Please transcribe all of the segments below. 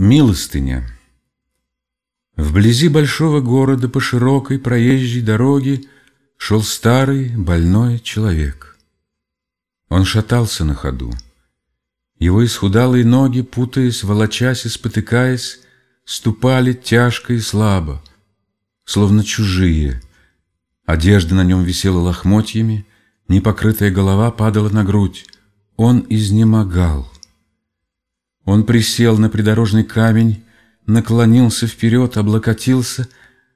Милостыня. Вблизи большого города по широкой проезжей дороге шел старый больной человек. Он шатался на ходу. Его исхудалые ноги, путаясь, волочась и спотыкаясь, ступали тяжко и слабо, словно чужие. Одежда на нем висела лохмотьями, непокрытая голова падала на грудь. Он изнемогал. Он присел на придорожный камень, наклонился вперед, облокотился,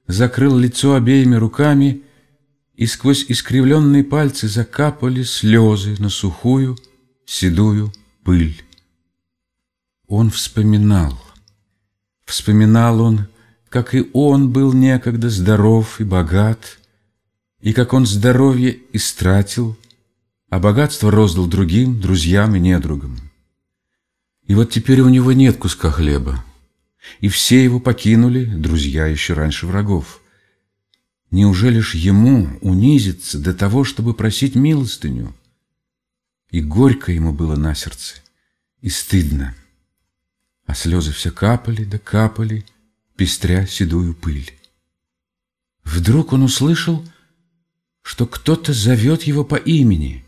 закрыл лицо обеими руками, и сквозь искривленные пальцы закапали слезы на сухую, седую пыль. Он вспоминал. Вспоминал он, как и он был некогда здоров и богат, и как он здоровье истратил, а богатство роздал другим, друзьям и недругам. И вот теперь у него нет куска хлеба. И все его покинули, друзья еще раньше врагов. Неужели ж ему унизиться до того, чтобы просить милостыню? И горько ему было на сердце, и стыдно. А слезы все капали да капали, пестря седую пыль. Вдруг он услышал, что кто-то зовет его по имени.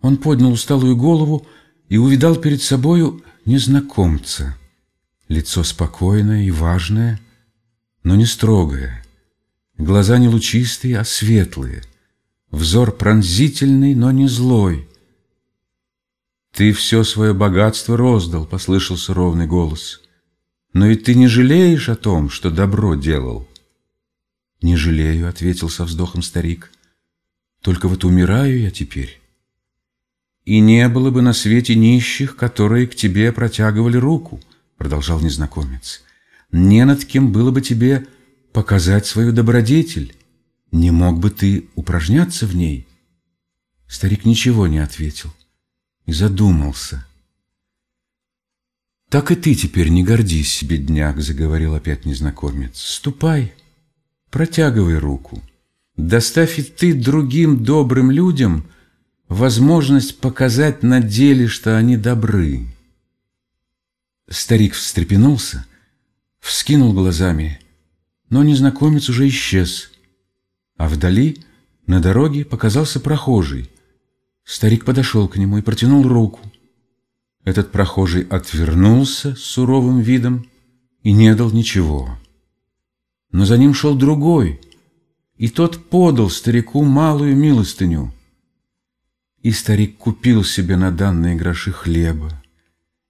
Он поднял усталую голову, и увидал перед собою незнакомца. Лицо спокойное и важное, но не строгое. Глаза не лучистые, а светлые. Взор пронзительный, но не злой. «Ты все свое богатство роздал», — послышался ровный голос. «Но ведь ты не жалеешь о том, что добро делал?» «Не жалею», — ответил со вздохом старик. «Только вот умираю я теперь и не было бы на свете нищих, которые к тебе протягивали руку, продолжал незнакомец. Не над кем было бы тебе показать свою добродетель. Не мог бы ты упражняться в ней? Старик ничего не ответил и задумался. «Так и ты теперь не гордись, бедняк», — заговорил опять незнакомец. «Ступай, протягивай руку. Доставь и ты другим добрым людям — возможность показать на деле, что они добры. Старик встрепенулся, вскинул глазами, но незнакомец уже исчез, а вдали на дороге показался прохожий. Старик подошел к нему и протянул руку. Этот прохожий отвернулся с суровым видом и не дал ничего. Но за ним шел другой, и тот подал старику малую милостыню — и старик купил себе на данные гроши хлеба,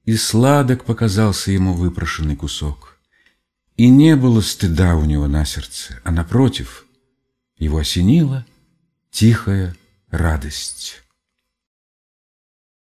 и сладок показался ему выпрошенный кусок. И не было стыда у него на сердце, а напротив, его осенила тихая радость.